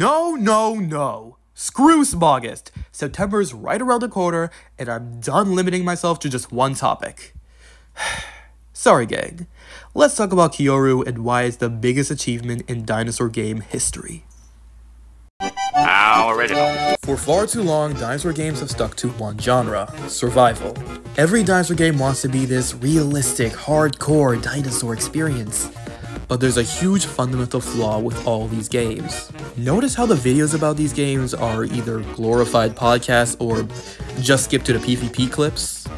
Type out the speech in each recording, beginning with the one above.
No, no, no. Screw Smoggest. September's right around the corner, and I'm done limiting myself to just one topic. Sorry, gang. Let's talk about Kyoryu and why it's the biggest achievement in dinosaur game history. How original. For far too long, dinosaur games have stuck to one genre survival. Every dinosaur game wants to be this realistic, hardcore dinosaur experience. But there's a huge fundamental flaw with all these games. Notice how the videos about these games are either glorified podcasts or just skip to the PvP clips?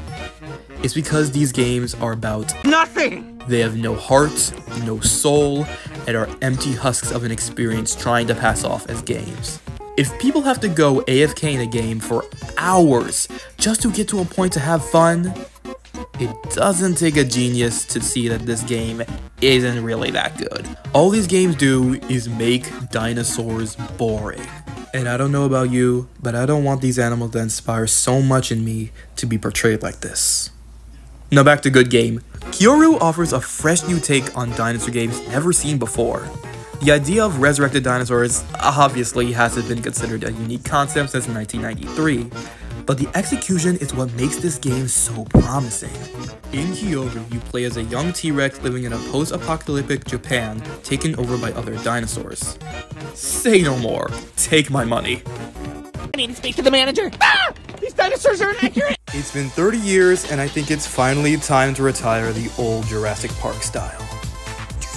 It's because these games are about Nothing! they have no heart, no soul, and are empty husks of an experience trying to pass off as games. If people have to go AFK in a game for hours just to get to a point to have fun, it doesn't take a genius to see that this game isn't really that good. All these games do is make dinosaurs boring. And I don't know about you, but I don't want these animals to inspire so much in me to be portrayed like this. Now back to good game. Kyoryu offers a fresh new take on dinosaur games never seen before. The idea of resurrected dinosaurs obviously hasn't been considered a unique concept since 1993, but the execution is what makes this game so promising. In Kyoryu, you play as a young T-Rex living in a post-apocalyptic Japan taken over by other dinosaurs. Say no more. Take my money. I need to speak to the manager. Ah! These dinosaurs are inaccurate. It's been 30 years, and I think it's finally time to retire the old Jurassic Park style.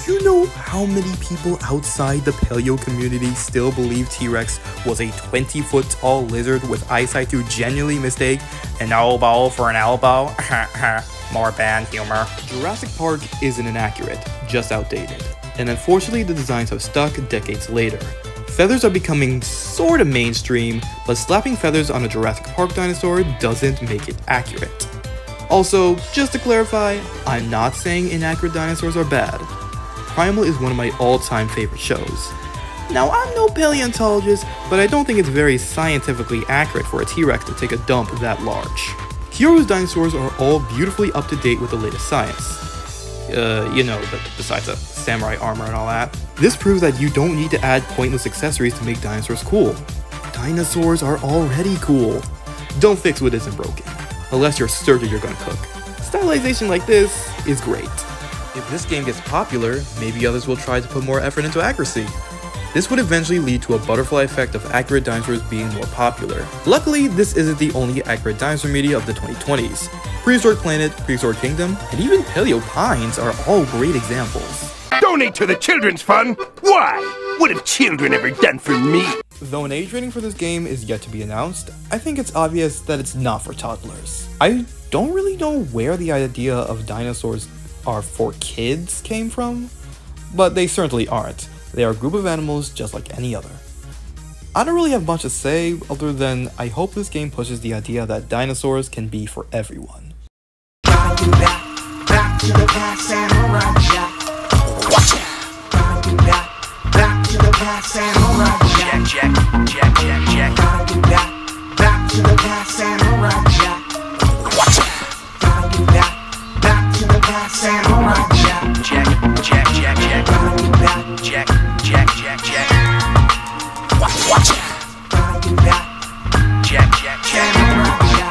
Do you know how many people outside the paleo community still believe T-Rex was a 20 foot tall lizard with eyesight to genuinely mistake an elbow for an elbow? More bad humor. Jurassic Park isn't inaccurate, just outdated. And unfortunately, the designs have stuck decades later. Feathers are becoming sort of mainstream, but slapping feathers on a Jurassic Park dinosaur doesn't make it accurate. Also, just to clarify, I'm not saying inaccurate dinosaurs are bad. Primal is one of my all-time favorite shows. Now, I'm no paleontologist, but I don't think it's very scientifically accurate for a T-Rex to take a dump that large. Kyoryu's dinosaurs are all beautifully up to date with the latest science. Uh, you know, but besides the samurai armor and all that. This proves that you don't need to add pointless accessories to make dinosaurs cool. Dinosaurs are already cool. Don't fix what isn't broken, unless you're certain you're gonna cook. Stylization like this is great. If this game gets popular, maybe others will try to put more effort into accuracy. This would eventually lead to a butterfly effect of accurate dinosaurs being more popular. Luckily, this isn't the only accurate dinosaur media of the 2020s. Prehistoric Planet, Prehistoric Kingdom, and even Paleo Pines are all great examples. Donate to the children's fund? Why? What have children ever done for me? Though an age rating for this game is yet to be announced, I think it's obvious that it's not for toddlers. I don't really know where the idea of dinosaurs are for kids came from, but they certainly aren't. They are a group of animals just like any other. I don't really have much to say other than I hope this game pushes the idea that dinosaurs can be for everyone.